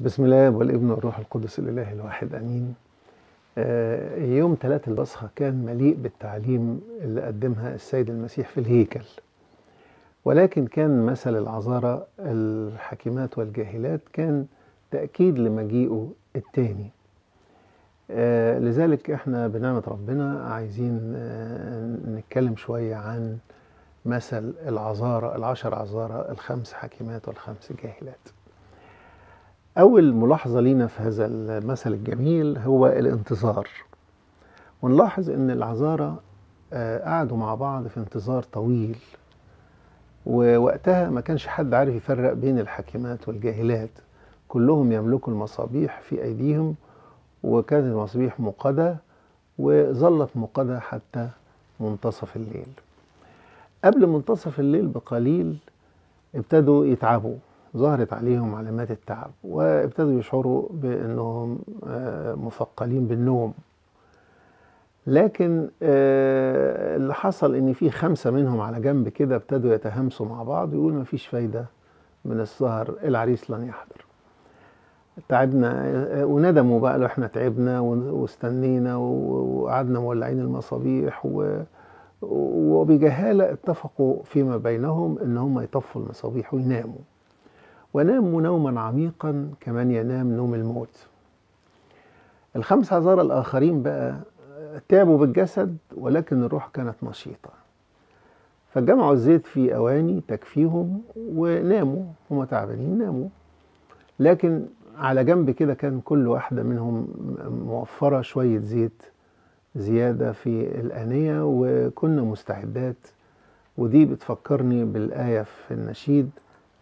بسم الله والابن والروح القدس الإله الواحد أمين. آه، يوم ثلاثة البصخة كان مليء بالتعليم اللي قدمها السيد المسيح في الهيكل. ولكن كان مثل العذارى الحكيمات والجاهلات كان تأكيد لمجيئه التاني. آه، لذلك إحنا بنعمة ربنا عايزين آه، نتكلم شوية عن مثل العذارى العشر عذارى الخمس حكيمات والخمس جاهلات. أول ملاحظة لينا في هذا المثل الجميل هو الانتظار. ونلاحظ أن العذارى آه، قعدوا مع بعض في انتظار طويل ووقتها ما كانش حد عارف يفرق بين الحاكمات والجاهلات. كلهم يملكوا المصابيح في أيديهم وكانت المصابيح موقدة وظلت موقدة حتى منتصف الليل. قبل منتصف الليل بقليل ابتدوا يتعبوا. ظهرت عليهم علامات التعب وابتدوا يشعروا بأنهم آه، مثقلين بالنوم. لكن آه، اللي حصل إن في خمسة منهم على جنب كده ابتدوا يتهامسوا مع بعض يقول ما فيش فايدة من السهر العريس لن يحضر. تعبنا آه، وندموا بقى لو إحنا تعبنا واستنينا وقعدنا مولعين المصابيح و وبجهالة اتفقوا فيما بينهم إن هم يطفوا المصابيح ويناموا. وناموا نوما عميقا كمن ينام نوم الموت. الخمس عذارى الآخرين بقى تعبوا بالجسد ولكن الروح كانت نشيطة. فجمعوا الزيت في أواني تكفيهم وناموا. هم تعبانين ناموا. لكن على جنب كده كان كل واحدة منهم موفرة شوية زيت زيادة في الآنية وكنا مستعدات. ودي بتفكرني بالآية في النشيد.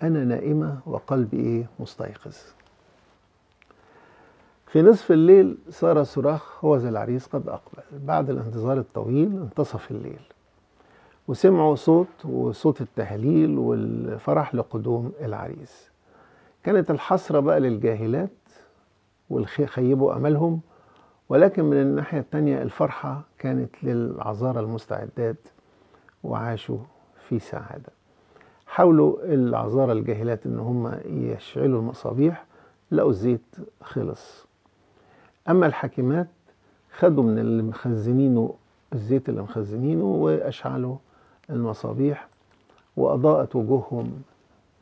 أنا نائمة وقلبي إيه؟ مستيقظ. في نصف الليل صار صراخ هو ذا العريس قد أقبل. بعد الانتظار الطويل انتصف الليل. وسمعوا صوت وصوت التهليل والفرح لقدوم العريس. كانت الحسرة بقى للجاهلات والخيبوا أملهم ولكن من الناحية التانية الفرحة كانت للعذارى المستعدات وعاشوا في سعادة. حاولوا العذارى الجاهلات إن هم يشعلوا المصابيح لقوا الزيت خلص. أما الحاكمات خدوا من اللي مخزنينه الزيت اللي مخزنينه وأشعلوا المصابيح وأضاءت وجوههم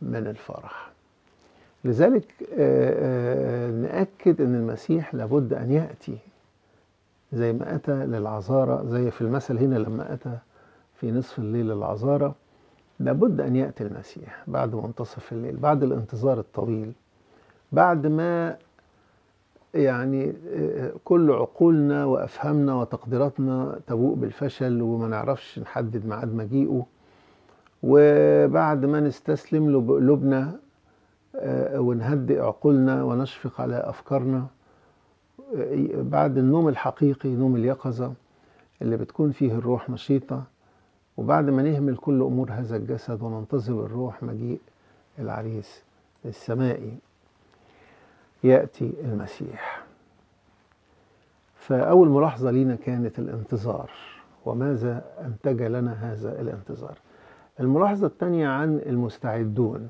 من الفرح. لذلك نأكد أن المسيح لابد أن يأتي زي ما أتى للعذارى زي في المثل هنا لما أتى في نصف الليل للعذارى. لابد أن يأتي المسيح بعد منتصف الليل بعد الانتظار الطويل بعد ما يعني كل عقولنا وأفهامنا وتقديراتنا تبوء بالفشل وما نعرفش نحدد ميعاد مجيئه وبعد ما نستسلم له بقلوبنا ونهدئ عقولنا ونشفق على أفكارنا بعد النوم الحقيقي نوم اليقظة اللي بتكون فيه الروح نشيطة وبعد ما نهمل كل أمور هذا الجسد وننتظر الروح مجيء العريس السمائي يأتي المسيح. فأول ملاحظة لينا كانت الانتظار وماذا أنتج لنا هذا الانتظار؟ الملاحظة الثانية عن المستعدون.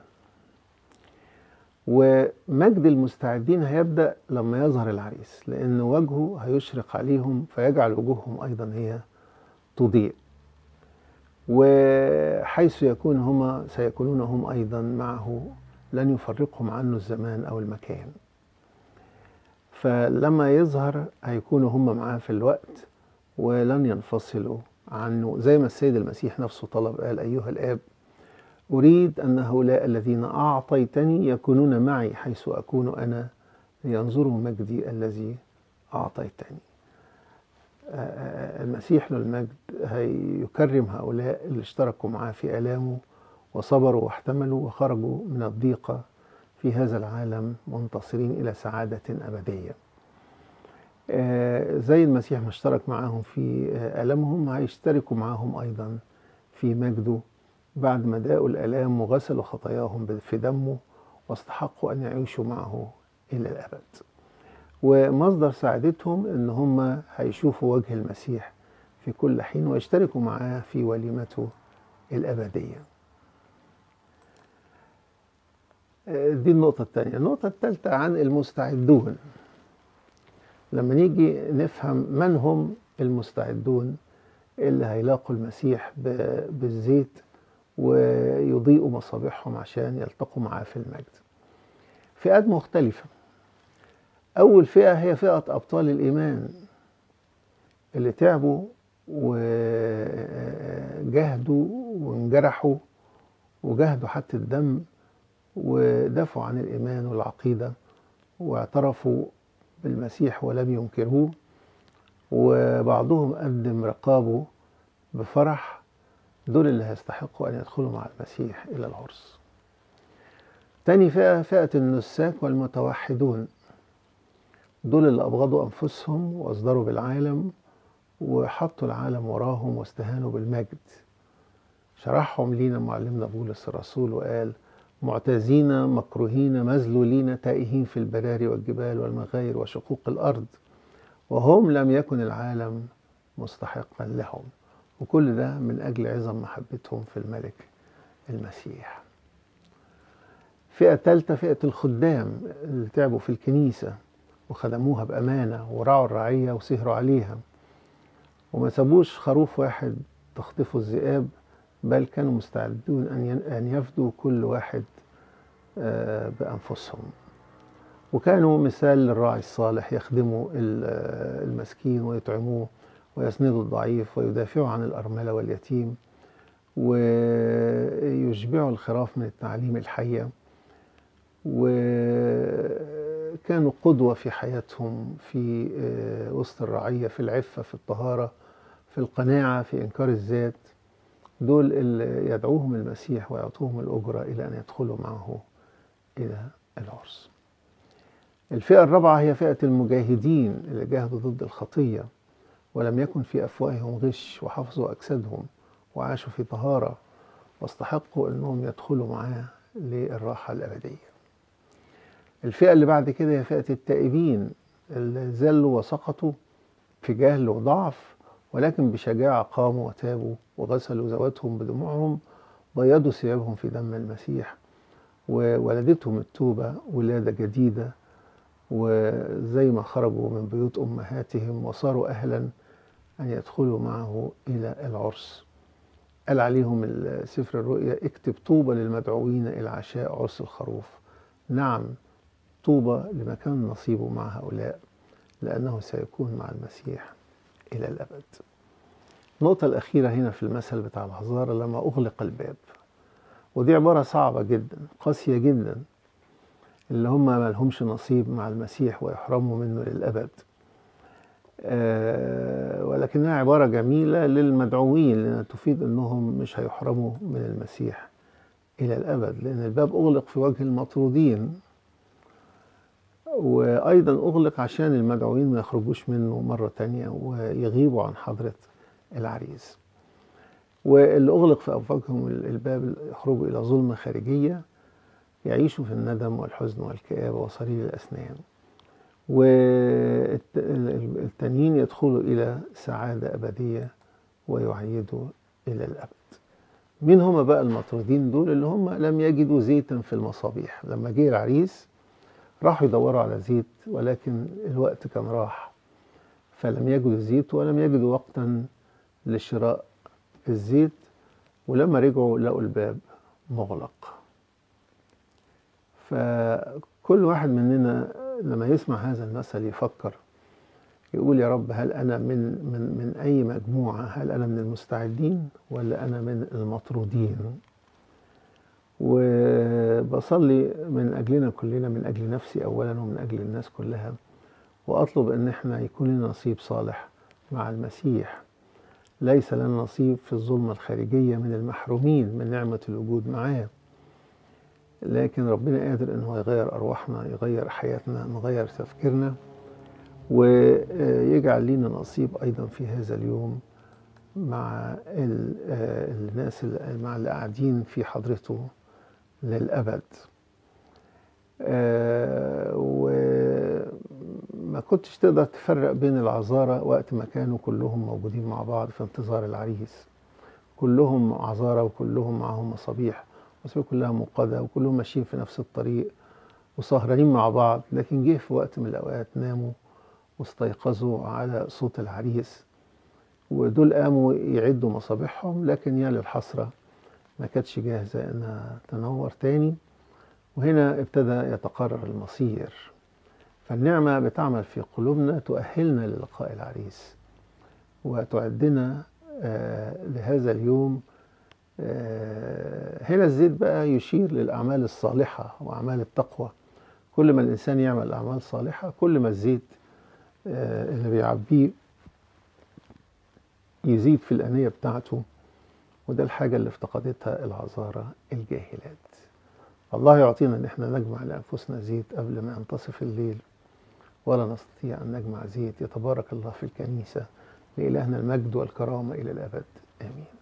ومجد المستعدين هيبدأ لما يظهر العريس لأن وجهه هيشرق عليهم فيجعل وجوههم أيضا هي تضيء. وحيث يكون هما سيكونون هم أيضا معه لن يفرقهم عنه الزمان أو المكان. فلما يظهر هيكونوا هم معاه في الوقت ولن ينفصلوا عنه. زي ما السيد المسيح نفسه طلب قال أيها الآب أريد أن هؤلاء الذين أعطيتني يكونون معي حيث أكون أنا لينظروا مجدي الذي أعطيتني. المسيح له المجد هيكرم هؤلاء اللي اشتركوا معاه في آلامه وصبروا واحتملوا وخرجوا من الضيقة في هذا العالم منتصرين إلى سعادة أبدية. زي المسيح ما اشترك معاهم في ألمهم هيشتركوا معاهم أيضا في مجده بعد ما داقوا الآلام وغسلوا خطاياهم في دمه واستحقوا أن يعيشوا معه إلى الأبد. ومصدر سعادتهم إن هم هيشوفوا وجه المسيح في كل حين ويشتركوا معاه في وليمته الأبدية. دي النقطة الثانية النقطة الثالثة عن المستعدون. لما نيجي نفهم من هم المستعدون اللي هيلاقوا المسيح بالزيت ويضيئوا مصابيحهم عشان يلتقوا معاه في المجد. فئات مختلفة. أول فئة هي فئة أبطال الإيمان اللي تعبوا وجهدوا وانجرحوا وجهدوا حتى الدم ودافعوا عن الإيمان والعقيدة واعترفوا بالمسيح ولم ينكروه وبعضهم قدم رقابه بفرح دول اللي هيستحقوا أن يدخلوا مع المسيح إلى العرس. تاني فئة فئة النساك والمتوحدون. دول اللي أبغضوا أنفسهم وأصدروا بالعالم وحطوا العالم وراهم واستهانوا بالمجد. شرحهم لينا معلمنا بولس الرسول وقال معتزين مكروهين مذلولين تائهين في البراري والجبال والمغاير وشقوق الأرض وهم لم يكن العالم مستحقا لهم. وكل ده من أجل عظم محبتهم في الملك المسيح. فئة ثالثة فئة الخدام اللي تعبوا في الكنيسة. وخدموها بأمانة ورعوا الرعية وسهروا عليها. وما سابوش خروف واحد تخطفه الذئاب بل كانوا مستعدون أن يفدوا كل واحد بأنفسهم. وكانوا مثال للراعي الصالح يخدموا المسكين ويطعموه ويسندوا الضعيف ويدافعوا عن الأرملة واليتيم ويشبعوا الخراف من التعليم الحية. وكانوا قدوة في حياتهم في وسط الرعية في العفة في الطهارة في القناعة في إنكار الذات. دول اللي يدعوهم المسيح ويعطوهم الأجرة إلى أن يدخلوا معه إلى العرس. الفئة الرابعة هي فئة المجاهدين اللي جاهدوا ضد الخطية ولم يكن في أفواههم غش وحفظوا أجسادهم وعاشوا في طهارة واستحقوا أنهم يدخلوا معاه للراحة الأبدية. الفئة اللي بعد كده هي فئة التائبين اللي زلوا وسقطوا في جهل وضعف ولكن بشجاعة قاموا وتابوا وغسلوا ذواتهم بدموعهم بيضوا ثيابهم في دم المسيح وولدتهم التوبة ولادة جديدة. وزي ما خرجوا من بيوت أمهاتهم وصاروا أهلا أن يدخلوا معه إلى العرس. قال عليهم سفر الرؤيا اكتب طوبى للمدعوين إلى عشاء عرس الخروف. نعم طوبى لمكان نصيبه مع هؤلاء لأنه سيكون مع المسيح إلى الأبد. النقطة الأخيرة هنا في المثل بتاع العذارى لما أغلق الباب. ودي عبارة صعبة جدا قاسية جدا اللي هم ما لهمش نصيب مع المسيح ويحرموا منه للأبد. أه ولكنها عبارة جميلة للمدعوين لأنها تفيد أنهم مش هيحرموا من المسيح إلى الأبد لأن الباب أغلق في وجه المطرودين. وأيضا أغلق عشان المدعوين ما يخرجوش منه مرة تانية ويغيبوا عن حضرة العريس. واللي أغلق في أفواجهم الباب يخرجوا إلى ظلمة خارجية يعيشوا في الندم والحزن والكآبة وصرير الأسنان. والتانيين يدخلوا إلى سعادة أبدية ويعيدوا إلى الأبد. مين هم بقى المطرودين دول؟ اللي هم لم يجدوا زيتا في المصابيح. لما جه العريس راحوا يدوروا على زيت ولكن الوقت كان راح. فلم يجدوا زيت ولم يجدوا وقتا لشراء الزيت ولما رجعوا لقوا الباب مغلق. فكل واحد مننا لما يسمع هذا المثل يفكر يقول يا رب هل أنا من, من, من أي مجموعة؟ هل أنا من المستعدين ولا أنا من المطرودين؟ وبصلي من أجلنا كلنا من أجل نفسي أولا ومن أجل الناس كلها وأطلب أن إحنا يكون لنا نصيب صالح مع المسيح. ليس لنا نصيب في الظلمة الخارجية من المحرومين من نعمة الوجود معاه. لكن ربنا قادر إن هو يغير أرواحنا يغير حياتنا نغير تفكيرنا ويجعل لنا نصيب أيضا في هذا اليوم مع الناس مع اللي قاعدين في حضرته. للأبد. وما كنتش تقدر تفرق بين العذارى وقت ما كانوا كلهم موجودين مع بعض في انتظار العريس. كلهم عذارى وكلهم معهم مصابيح الأسبوع كلها منقادة وكلهم ماشيين في نفس الطريق وسهرانين مع بعض لكن جه في وقت من الأوقات ناموا واستيقظوا على صوت العريس ودول قاموا يعدوا مصابيحهم لكن يا للحسرة ما كانتش جاهزة إنها تنور تاني. وهنا ابتدى يتقرر المصير. فالنعمة بتعمل في قلوبنا تؤهلنا للقاء العريس. وتعدنا آه لهذا اليوم آه هنا الزيت بقى يشير للأعمال الصالحة وأعمال التقوى. كل ما الإنسان يعمل أعمال صالحة كل ما الزيت آه اللي بيعبيه يزيد في الأنية بتاعته. وده الحاجة اللي افتقدتها العذارى الجاهلات. الله يعطينا إن إحنا نجمع لأنفسنا زيت قبل ما ينتصف الليل ولا نستطيع أن نجمع زيت. يتبارك الله في الكنيسة لإلهنا المجد والكرامة إلى الأبد. آمين.